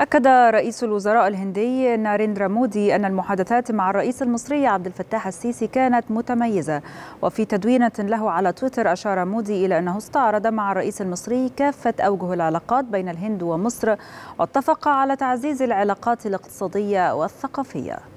أكد رئيس الوزراء الهندي ناريندرا مودي أن المحادثات مع الرئيس المصري عبد الفتاح السيسي كانت متميزة. وفي تدوينة له على تويتر أشار مودي إلى أنه استعرض مع الرئيس المصري كافة أوجه العلاقات بين الهند ومصر واتفق على تعزيز العلاقات الاقتصادية والثقافية.